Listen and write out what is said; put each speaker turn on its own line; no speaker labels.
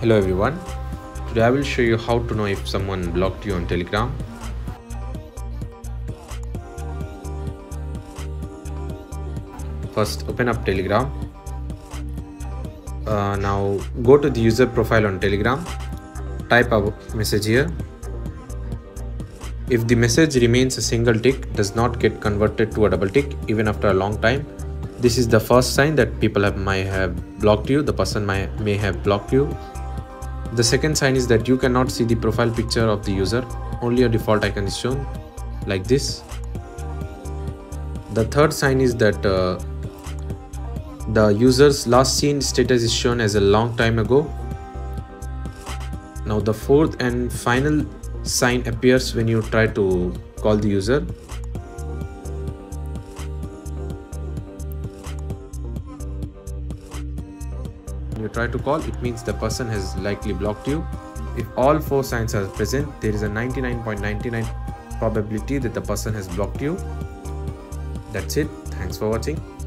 Hello everyone. Today I will show you how to know if someone blocked you on Telegram. First open up Telegram. Uh, now go to the user profile on Telegram. Type a message here. If the message remains a single tick, does not get converted to a double tick even after a long time, this is the first sign that people have might have blocked you the person might, may have blocked you the second sign is that you cannot see the profile picture of the user. Only a default icon is shown like this. The third sign is that uh, the user's last seen status is shown as a long time ago. Now the fourth and final sign appears when you try to call the user you try to call it means the person has likely blocked you. If all four signs are present there is a 99.99 probability that the person has blocked you. That's it. Thanks for watching